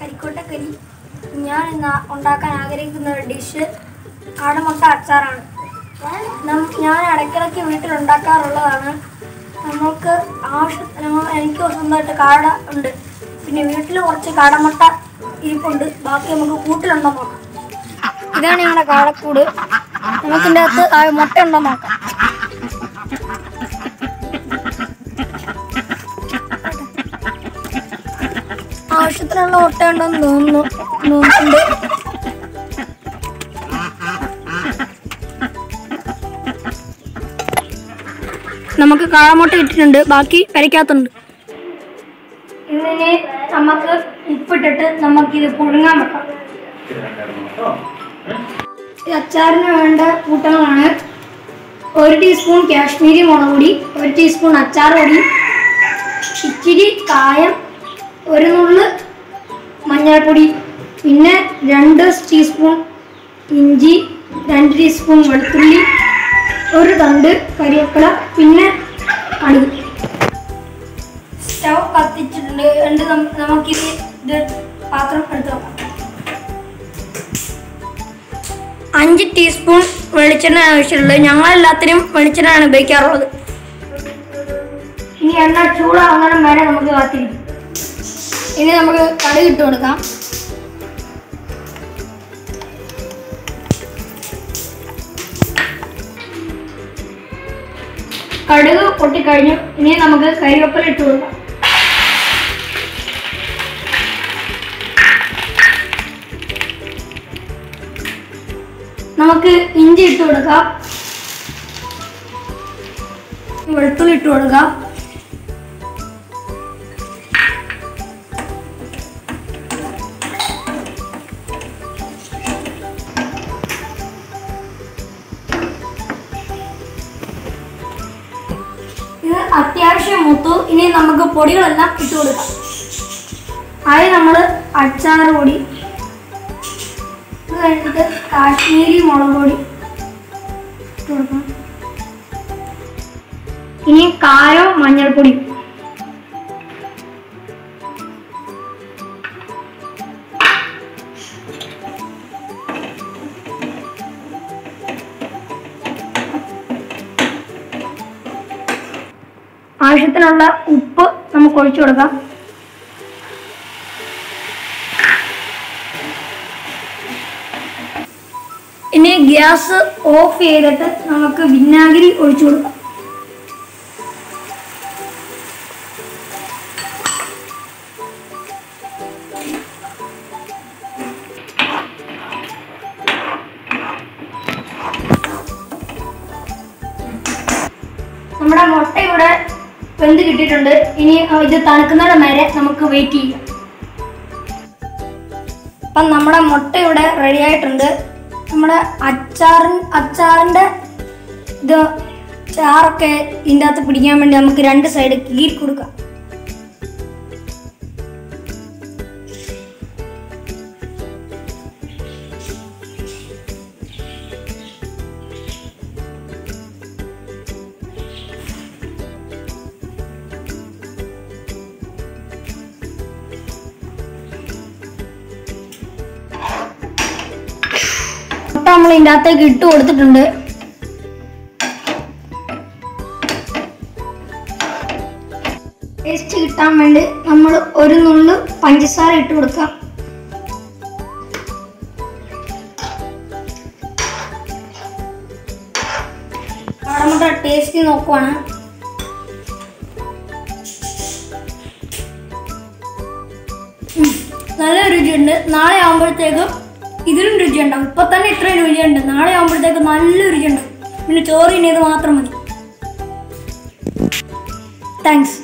കരിക്കോട്ടക്കരി. ഞാൻ ഇന്ന് ഉണ്ടാക്കാൻ ആഗ്രഹിക്കുന്ന ഒരു ഡിഷ് കാടമുട്ട അച്ചാറാണ്. ഞാൻ ഇടയ്ക്കിടയ്ക്ക് വീട്ടിൽ ഉണ്ടാക്കാറുള്ളതാണ്. നമ്മൾക്ക് ആവശ്യത്തിന് എനിക്ക് സ്വന്തമായിട്ട് കാട ഉണ്ട്. പിന്നെ വീട്ടിൽ കുറച്ച് കാടമൊട്ട ഇരിപ്പുണ്ട്. ബാക്കി നമുക്ക് കൂട്ടിലുണ്ടോ നോക്കാം. ഇതാണ് ഞങ്ങളുടെ കാടക്കൂട്. നമുക്കിന്റെ അകത്ത് മുട്ട ഉണ്ടോ നോക്കാം. ആവശ്യത്തിനുള്ള ഓട്ട ഉണ്ടെന്ന് തോന്നുന്നു. നമുക്ക് കാളമുട്ട ഇട്ടിട്ടുണ്ട്. ബാക്കി വരയ്ക്കാത്തുണ്ട് ഇതിനെ നമുക്ക് ഉപ്പിട്ടിട്ട് നമുക്കിത് പുഴുങ്ങാൻ വെക്കാം. ഈ അച്ചാറിന് വേണ്ട കൂട്ടങ്ങളാണ്. ഒരു ടീസ്പൂൺ കാശ്മീരി മുളക് പൊടി ഒരു ടീസ്പൂൺ അച്ചാർ പൊടി ഇച്ചിരി കായം ഒരു നുള്ള് മഞ്ഞൾപ്പൊടി പിന്നെ രണ്ട് ടീസ്പൂൺ ഇഞ്ചി രണ്ട് ടീസ്പൂൺ വെളുത്തുള്ളി ഒരു തണ്ട് കരിവേപ്പില പിന്നെ കടുക് സ്റ്റവ് കത്തിച്ചിട്ടുണ്ട്. രണ്ട് നമുക്കിത് ഇത് പാത്രം എടുത്ത് വെക്കാം. അഞ്ച് ടീസ്പൂൺ വെളിച്ചെണ്ണ ആവശ്യമുള്ളത്. ഞങ്ങൾ എല്ലാത്തിനും വെളിച്ചെണ്ണയാണ് ഉപയോഗിക്കാറുള്ളത്. ഇനി എണ്ണ ചൂടാവുന്നതിനും വരെ നമുക്ക് കാത്തിരിക്കും ഇനി നമുക്ക് കടുക് ഇട്ട് കൊടുക്കാം. കടുക് പൊട്ടിക്കഴിഞ്ഞു. ഇനി നമുക്ക് കരിവേപ്പില ഇട്ട് കൊടുക്കാം. നമുക്ക് ഇഞ്ചി ഇട്ട് കൊടുക്കാം. വെളുത്തുള്ളി ഇട്ട് കൊടുക്കാം. അത്യാവശ്യം മൂത്തു. ഇനി നമുക്ക് പൊടികളെല്ലാം ഇട്ട് കൊടുക്കാം. ആയി നമ്മൾ അച്ചാർ പൊടി. ഇത് കഴിഞ്ഞിട്ട് കാശ്മീരി മുളക് പൊടി ഇട്ട് കൊടുക്കാം ഇനി കാരവും മഞ്ഞൾപ്പൊടി. ആവശ്യത്തിനുള്ള ഉപ്പ് നമുക്ക് ഒഴിച്ചു കൊടുക്കാം. ഇനി ഗ്യാസ് ഓഫ് ചെയ്തിട്ട് നമുക്ക് വിനാഗിരി ഒഴിച്ചു കൊടുക്കാം. വെന്ത് കിട്ടിയിട്ടുണ്ട്. ഇനി ഇത് തണുക്കുന്നതിന് വരെ നമുക്ക് വെയിറ്റ് ചെയ്യാം. അപ്പം നമ്മുടെ മുട്ട ഇവിടെ റെഡി ആയിട്ടുണ്ട്. നമ്മുടെ അച്ചാറിൻ അച്ചാറിന്റെ ഇത് ചാറൊക്കെ ഇതിന്റെ അകത്ത് പിടിക്കാൻ വേണ്ടി നമുക്ക് രണ്ട് സൈഡ് കീറി കൊടുക്കാം നമ്മൾ ഇതിന്റെ അകത്തേക്ക് ഇട്ട് കൊടുത്തിട്ടുണ്ട്. ടേസ്റ്റ് കിട്ടാൻ വേണ്ടി നമ്മൾ ഒരു നുള്ളു പഞ്ചസാര ഇട്ട് കൊടുക്കാം കാടമുട്ട ടേസ്റ്റ് നോക്കുവാണ്. നല്ല രുചിയുണ്ട്. നാളെ ആകുമ്പോഴത്തേക്കും ഇതിലും രുചിയുണ്ടാവും ഇപ്പൊ തന്നെ ഇത്രയും രുചിയുണ്ട്. നാളെ ആകുമ്പോഴത്തേക്ക് നല്ല രുചിയുണ്ടാവും പിന്നെ ചോറ് ഇനി മാത്രം മതി. താങ്ക്സ്